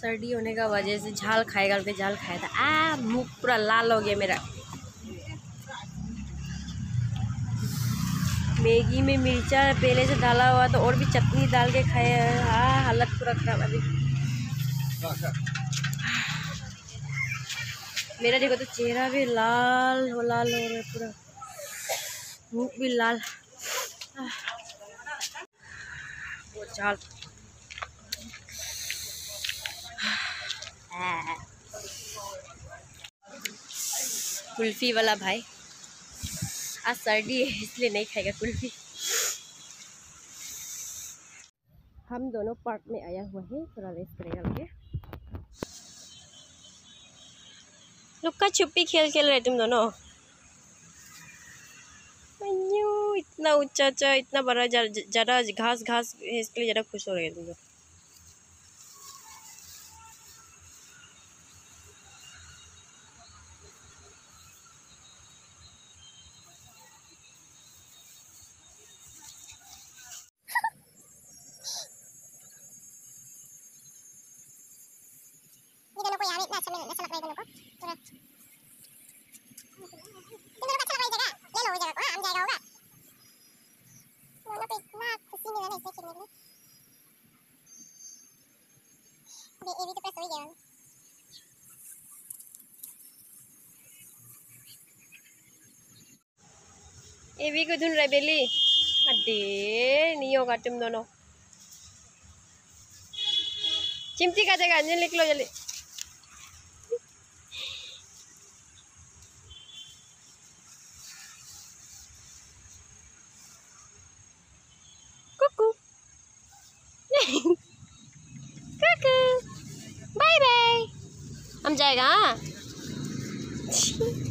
सर्दी होने का वजह से झाल खाएगा के झाल खाया था। आ, मुँह पूरा लाल हो गया मेरा। मैगी में मिर्चा पहले से डाला हुआ तो और भी चटनी डाल के खाए हाँ। हालत पूरा खराब अभी। मेरा देखो तो चेहरा भी लाल हो लाल हो रहा है पूरा। मुँह भी लाल। वो चाल कुल्फी वाला भाई। आज सर्दी है, इसलिए नहीं खाएगा कुल्फी। हम दोनों पार्क में आया हुआ है, थोड़ा रेस्ट करेगा लगे लुक्का छुपी खेल खेल रहे तुम दोनों। इतना ऊँचा ऊँचा इतना बड़ा, ज़्यादा घास घास इसके लिए ज़्यादा खुश हो रहे हैं तुम लोग। एवी को धुन रहे बेली अरे नहीं होगा तुम दोनों चिमटी जाएगा हाँ?